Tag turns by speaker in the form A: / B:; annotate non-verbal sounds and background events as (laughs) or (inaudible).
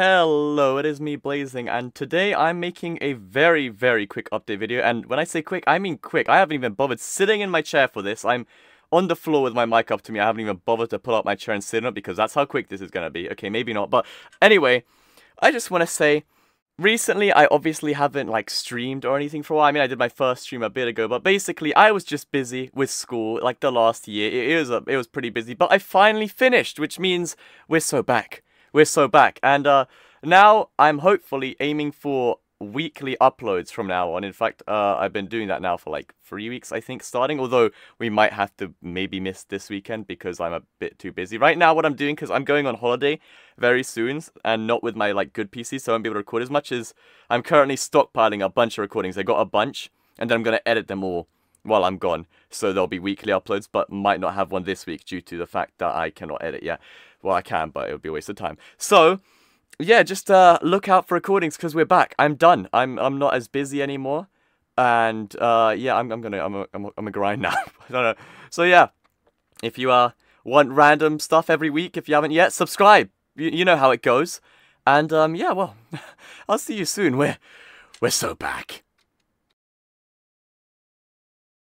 A: Hello, it is me Blazing, and today I'm making a very, very quick update video. And when I say quick, I mean quick. I haven't even bothered sitting in my chair for this. I'm on the floor with my mic up to me. I haven't even bothered to pull up my chair and sit on it because that's how quick this is gonna be. Okay, maybe not, but anyway, I just want to say recently I obviously haven't like streamed or anything for a while. I mean, I did my first stream a bit ago, but basically I was just busy with school like the last year. It, it was a, it was pretty busy, but I finally finished, which means we're so back. We're so back, and uh, now I'm hopefully aiming for weekly uploads from now on. In fact, uh, I've been doing that now for like three weeks, I think, starting. Although we might have to maybe miss this weekend because I'm a bit too busy. Right now, what I'm doing, because I'm going on holiday very soon and not with my like good PC, so I won't be able to record as much as I'm currently stockpiling a bunch of recordings. I got a bunch, and then I'm going to edit them all while I'm gone. So there'll be weekly uploads, but might not have one this week due to the fact that I cannot edit yet. Well, I can, but it would be a waste of time. So, yeah, just uh, look out for recordings because we're back. I'm done. I'm I'm not as busy anymore, and uh, yeah, I'm I'm gonna I'm a, I'm a, I'm a grind (laughs) now. I don't know. So yeah, if you uh want random stuff every week, if you haven't yet, subscribe. You, you know how it goes. And um, yeah, well, (laughs) I'll see you soon. We're we're so back.